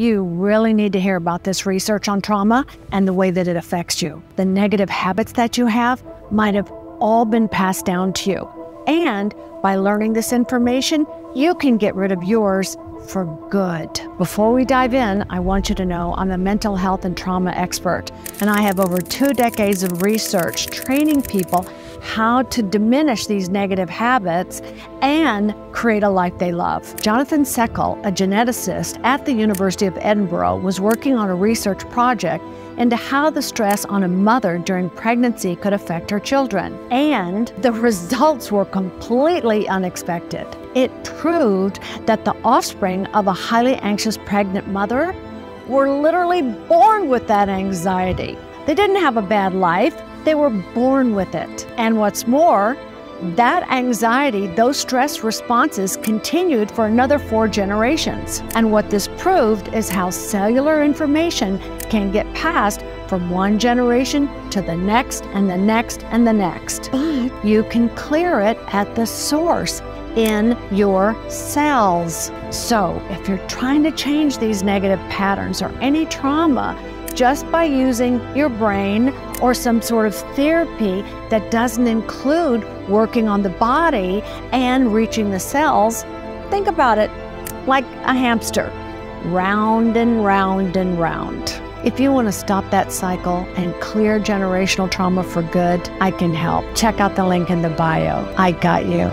You really need to hear about this research on trauma and the way that it affects you. The negative habits that you have might have all been passed down to you. And by learning this information, you can get rid of yours for good. Before we dive in, I want you to know I'm a mental health and trauma expert, and I have over two decades of research training people how to diminish these negative habits and create a life they love. Jonathan Seckl, a geneticist at the University of Edinburgh, was working on a research project into how the stress on a mother during pregnancy could affect her children. And the results were completely unexpected. It proved that the offspring of a highly anxious pregnant mother were literally born with that anxiety. They didn't have a bad life, they were born with it. And what's more, that anxiety, those stress responses continued for another four generations. And what this proved is how cellular information can get passed from one generation to the next and the next and the next. But you can clear it at the source in your cells. So, if you're trying to change these negative patterns or any trauma, just by using your brain or some sort of therapy that doesn't include working on the body and reaching the cells, think about it like a hamster, round and round and round. If you want to stop that cycle and clear generational trauma for good, I can help. Check out the link in the bio. I got you.